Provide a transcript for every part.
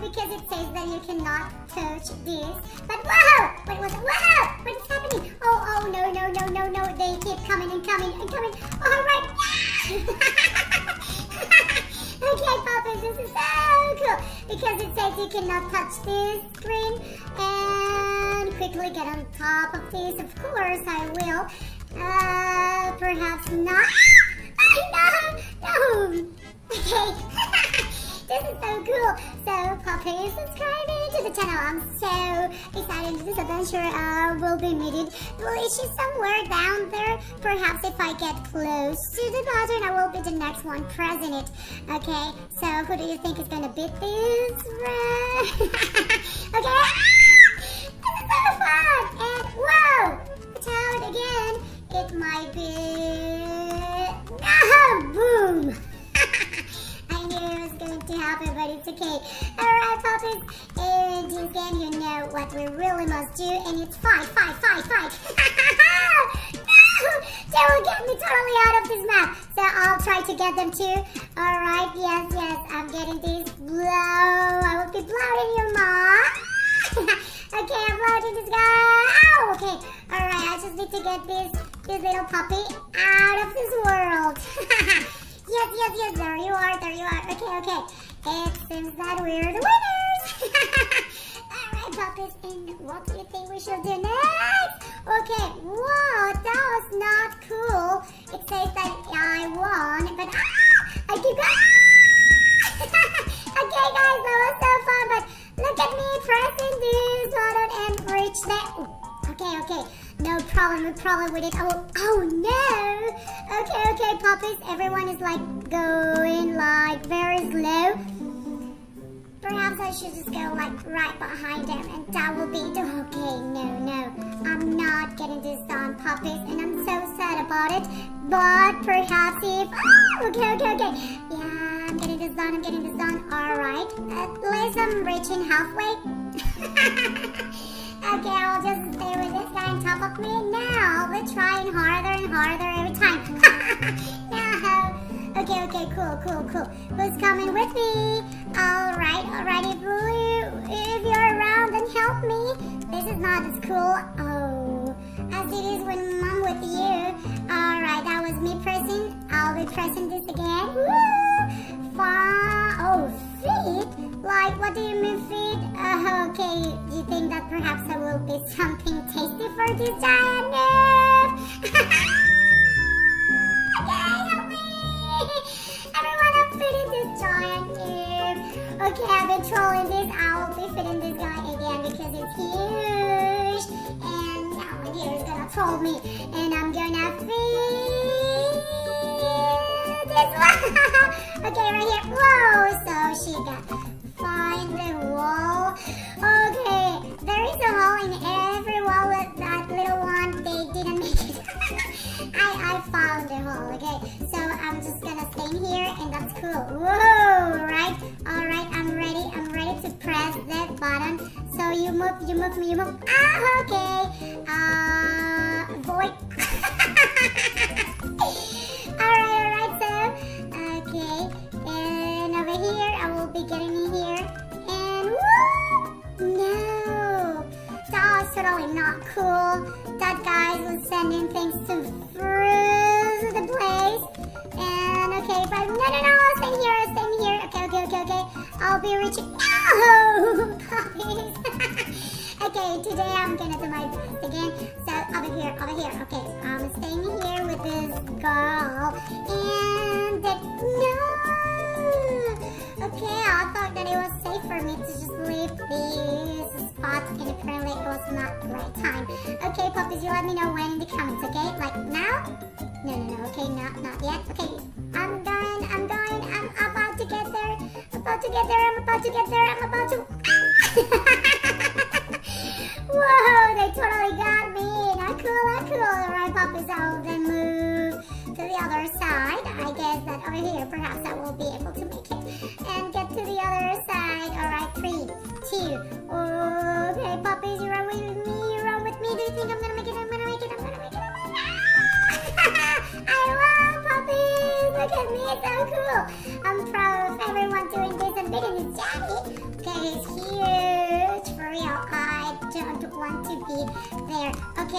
because it says that you cannot touch this. But whoa! What was it? Whoa! What is happening? Oh, oh, no, no, no, no, no. They keep coming and coming and coming. All right. okay, puppies, this is so cool because it says you cannot touch this screen and quickly get on top of this. Of course, I will. Uh, perhaps not. no, no. Okay. This is so cool. So, puppies, subscribe to the channel. I'm so excited. This adventure uh, will be needed. Well, just somewhere down there. Perhaps if I get close to the button, I will be the next one pressing it. Okay, so who do you think is gonna beat this? okay. this is so fun. And whoa, toad again. It might be. We really must do, and it's fight, fight, fight, fight. no! They will get me totally out of this map. So I'll try to get them too. Alright, yes, yes. I'm getting this blow. I will be blowing your mom. okay, I'm blowing this guy. Ow! Okay. Alright, I just need to get this, this little puppy out of this world. Yes, yes, yes, there you are, there you are. Okay, okay. It seems that we're the winners. Alright, and what do you think we should do next? Okay, whoa, that was not cool. It says that I won, but ah, I keep going. okay, guys, that was so fun, but look at me pressing this button and reach that. Okay, okay. No problem, no problem with it. Oh, oh no! Okay, okay, puppies. Everyone is like going like very slow. Perhaps I should just go like right behind him and that will be okay. No, no, I'm not getting this done, puppies, and I'm so sad about it. But perhaps if oh, okay, okay, okay. Yeah, I'm getting this done. I'm getting this done. All right. At least I'm reaching halfway. Okay, I'll just stay with this guy on top of me. Now, we're trying harder and harder every time. Okay, cool, cool, cool. Who's coming with me? Alright, alright, if, if you're around, then help me. This is not as cool. Oh, as it is when I'm with you. Alright, that was me pressing. I'll be pressing this again. Woo! Fun. Oh, feet? Like, what do you mean feet? Uh, okay, you think that perhaps I will be something tasty for this giant I've been trolling this. I will be feeding this guy again because it's huge. And now my dear is gonna troll me. And I'm gonna feed this one. okay, right here. Whoa, so she got find the wall. Okay, there is a hole in every wall with that little one. They didn't make it. I, I found the hole, okay? So I'm just gonna stay in here and that's cool. Whoa, right? Alright, that button. So you move, you move, you move. Ah, okay. Uh, void. alright, alright, so, okay. And over here, I will be getting in here. And woo! No! That's totally not cool. That guy was sending things to freeze the place. And okay, but no, no, no, stay here, stay here. Okay, okay. I'll be reaching. No, oh, puppies. okay, today I'm gonna do my best again. So over here, over here. Okay, I'm staying here with this girl. And no. Okay, I thought that it was safe for me to just leave this spot and apparently it was not the right time. Okay, puppies, you let me know when in the comments, okay? Like now? No, no, no, okay, not, not yet. Okay, get there, I'm about to get there, I'm about to... Whoa, they totally got me. Not cool, not cool. Alright, puppies, I'll then move to the other side. I guess that over here, perhaps I will be able to make it. And get to the other side. Alright, three, two, okay, puppies, you run with me, you run with me. Do you think I'm gonna make it? I'm gonna make it, I'm gonna make it, I'm gonna make it. I love puppies. Look at me, it's so cool. I'm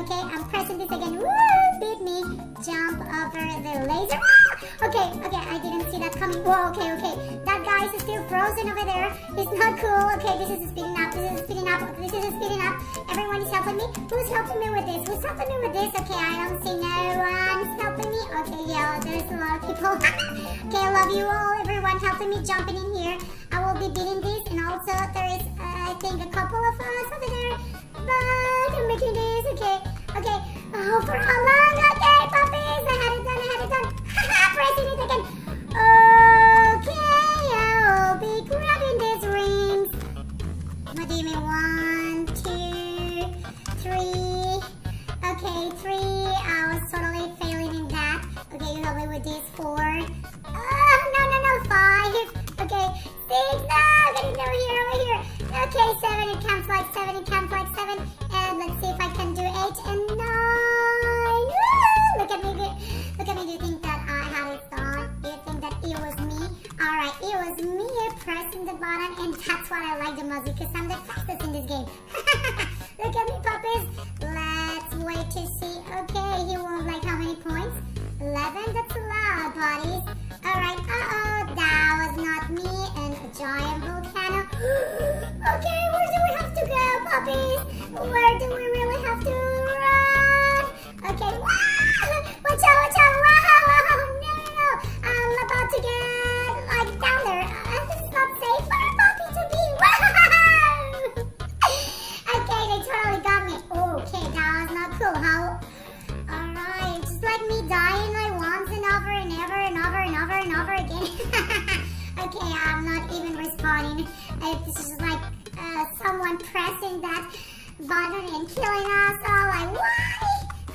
okay. I'm pressing this again. Woo! Beat me. Jump over the laser. Okay, okay. I didn't see that coming. Whoa, okay, okay. That guy is still frozen over there. It's not cool. Okay, this is speeding up. This is speeding up. This is speeding up. Everyone is helping me. Who's helping me with this? Who's helping me with this? Okay, I don't see no one helping me. Okay, yeah, there's a lot of people. okay, I love you all. Everyone helping me jumping in here. I will be beating this, and also there is, uh, I think, a couple of us over there. I'm making this. Okay, okay. Oh, for how long? Okay, puppies. I had it done. I had it done. Pressing it again. Okay, I'll be grabbing these rings. Do you mean? One, two, three. Okay, three. I was totally failing in that. Okay, you help me with this. Four. Oh, no, no, no. Five. Okay, six. No, getting over here, over here. Okay, seven. Puppies? Where do we really have to run? Okay, wow! Watch out, watch out! Wow! No, no, no! I'm about to get like down there. Uh, this is not safe for a puppy to be. Wow! okay, they totally got me. Okay, that was not cool. How? Alright, just like me dying like once and over and over and over and over and over again. okay, I'm not even responding. This is like someone pressing that button and killing us all. Like, why?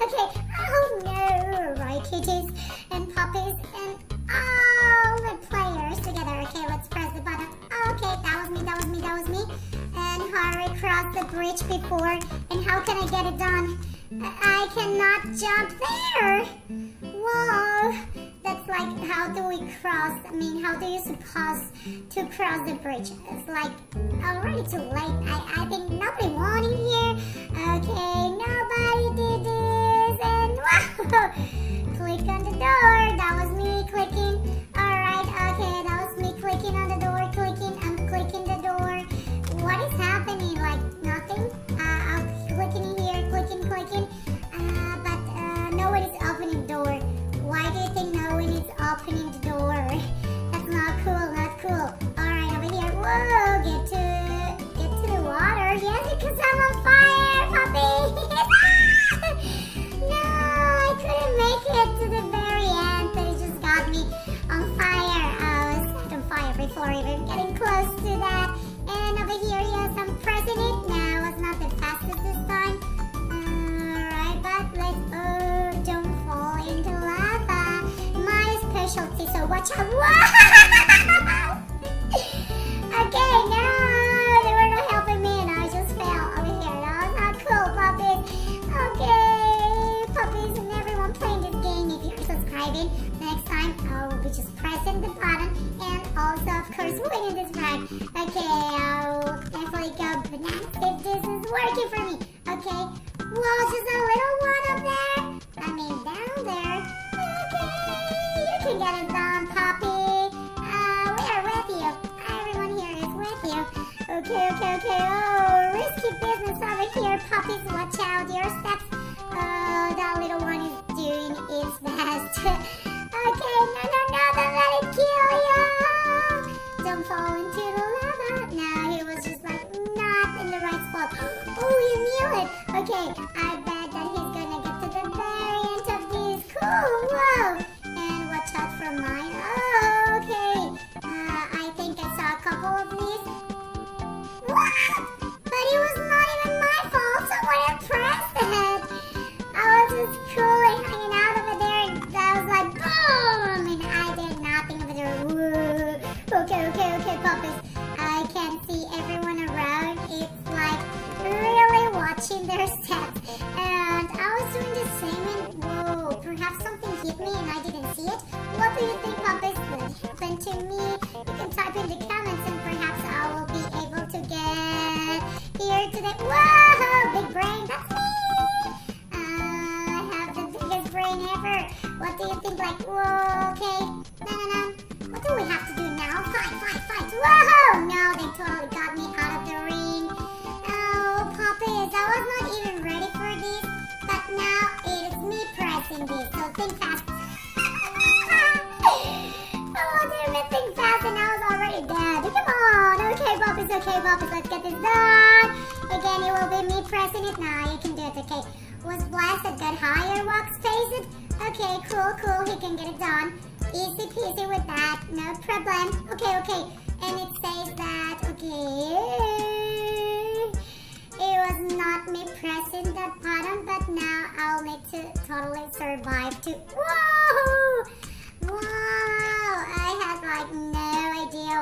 Okay, oh no, right kitties and puppies and all the players together. Okay, let's press the button. Okay, that was me, that was me, that was me. And hurry cross the bridge before. And how can I get it done? I cannot jump there. Whoa. Like, how do we cross? I mean, how do you suppose to cross the bridge? It's like already too late. I, I think nobody in here. Okay, nobody did this. And wow. Click on the door. That was me clicking. Yes, I'm pressing it. Now it's not the fastest this time. Alright, but let's oh don't fall into lava. My specialty, so watch out. Wow! Okay, okay, okay. Oh, risky business over here, puppies. Watch out, your steps. Do you think, puppies? That happened to me? You can type in the comments, and perhaps I will be able to get here today. Whoa, big brain, that's me. Uh, I have the biggest brain ever. What do you think? Like, whoa, okay. No, no, no. What do we have to do now? Fight, fight, fight. Whoa! No, they totally got me out of the ring. Oh, puppies, I was not even ready for this. But now it is me pressing this. So think fast. Okay, okay, let's get this done. Again, it will be me pressing it. Now you can do it, okay. Was blasted, got higher, face it. Okay, cool, cool, he can get it done. Easy peasy with that, no problem. Okay, okay. And it says that, okay, it was not me pressing that button, but now I'll need to totally survive to, whoa! Wow, I had like no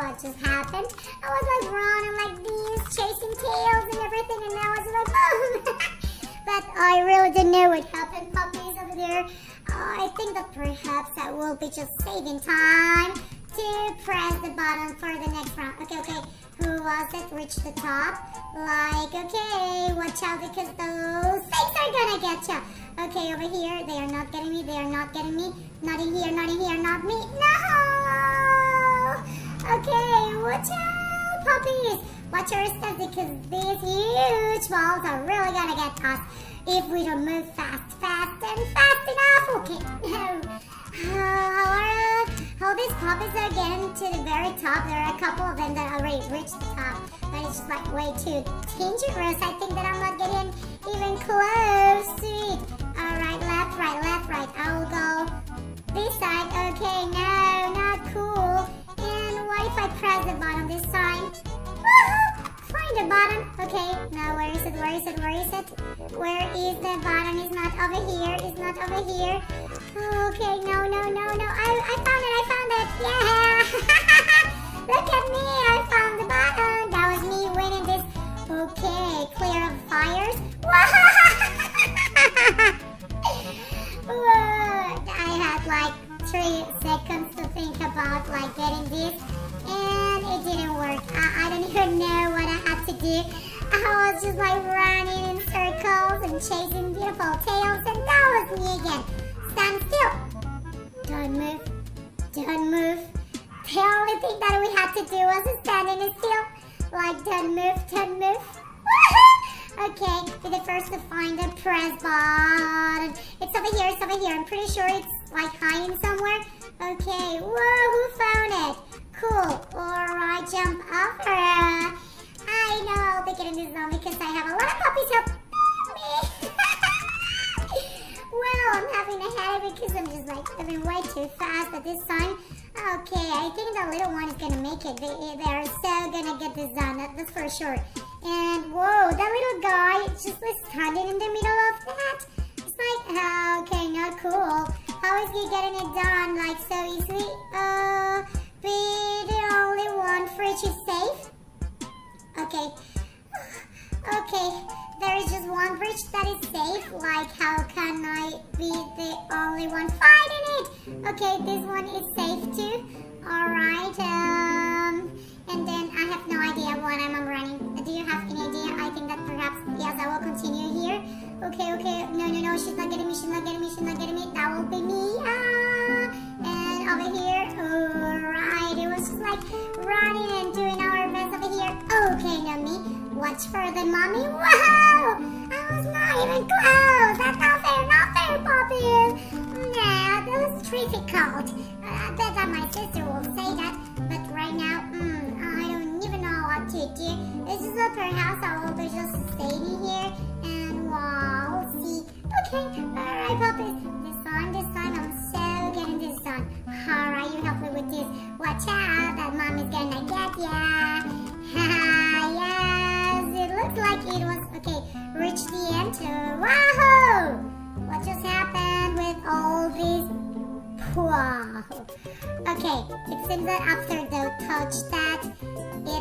what just happened. I was like running like this, chasing tails and everything, and I was like, boom! but I really didn't know what happened, puppies over there. I think that perhaps I will be just saving time to press the button for the next round. Okay, okay. Who was it? Reach the top. Like, okay, watch out because those snakes are gonna get you. Okay, over here, they are not getting me. They are not getting me. Not in here, not in here, not me. No! Okay, watch out, puppies. Watch your steps because these huge balls are really gonna get us if we don't move fast, fast, and fast enough. Okay. How, how these puppies are getting to the very top. There are a couple of them that already reached the top. But it's just like way too dangerous. I think that I'm not getting even close to it. Alright, left, right, left, right. I will go this side. Okay, no, not cool. What if I press the button this time? Find the button. Okay, now where is it? Where is it? Where is it? Where is the button? It's not over here. It's not over here. Okay, no, no, no, no. I, I found it. I found it. Yeah. Look at me. I found the button. That was me winning this. Okay, clear of fires. I had like three seconds to think about like getting this and it didn't work. I, I don't even know what I had to do. I was just like running in circles and chasing beautiful tails and that was me again. Stand still. Don't move. Don't move. The only thing that we had to do was standing still. Like don't move, don't move. okay, be the first to find the press button. It's over here, it's over here. I'm pretty sure it's like hiding somewhere. Okay, whoa, who found it? Cool. Alright, jump over. I know I'll be getting this zone because I have a lot of puppies help me. well, I'm having a headache because I'm just like moving way too fast at this time. Okay, I think the little one is gonna make it. They, they are so gonna get this done, that, that's for sure. And whoa, that little guy just was standing in the middle of that. It's like, uh, okay, not cool. How is he getting it done like so easily? Uh, only fridge is safe? Okay. Okay, there is just one bridge that is safe. Like, how can I be the only one fighting it? Okay, this one is safe too. Alright, um, and then I have no idea what I'm running. Do you have any idea? I think that perhaps, yes, I will continue here. Okay, okay, no, no, no, she's not getting me, she's not getting me, she's not getting me. That will be me. Ah, over here, alright, it was like running and doing our best over here. Okay, now me. Watch for the mommy. Wow! I was not even close. That's not fair, not fair, Poppy. Nah, that was difficult. I bet that my sister will say that. But right now, mm, I don't even know what to do. This is a house, I will be just staying here and wow, see. Okay, alright, puppies. Watch out, that mom is gonna get ya. Yeah It looks like it was, okay, reach the end. Wahoo! What just happened with all these? Wow. Okay, it seems that after the touch that,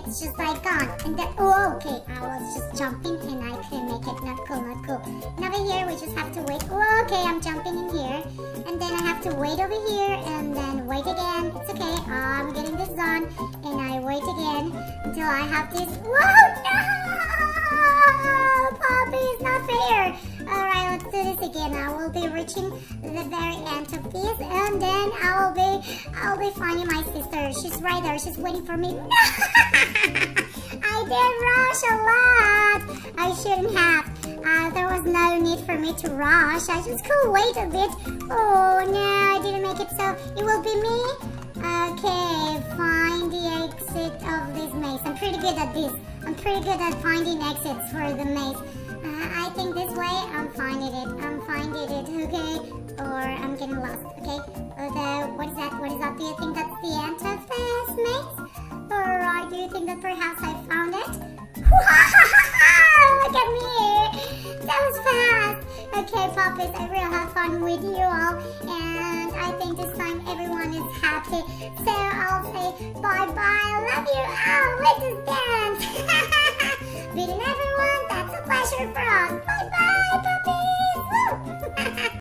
it's just like gone. And then, oh, okay, I was just jumping and I couldn't make it. Not cool, not cool. And over here, we just have to wait. Oh, okay, I'm jumping in here. And then I have to wait over here and then wait again. It's okay, I'm getting this done. And I wait again until I have this. Whoa, no! Poppy, it's not fair. This again. I will be reaching the very end of this, and then I will be, I will be finding my sister. She's right there. She's waiting for me. I did rush a lot. I shouldn't have. Uh, there was no need for me to rush. I just could wait a bit. Oh no, I didn't make it. So it will be me. Okay, find the exit of this maze. I'm pretty good at this. I'm pretty good at finding exits for the maze. Uh, I think this way I'm finding it. I'm finding it, okay? Or I'm getting lost, okay? Uh, the, what is that? What is that? Do you think that's the end of this maze? Or uh, do you think that perhaps I found it? Look at me! That was fast! Okay, puppies, I really have fun with you all. And I think this time everyone is happy. So I'll say bye-bye. I love you. Oh, let's dance! Greeting everyone, that's a pleasure for us. Bye! bye.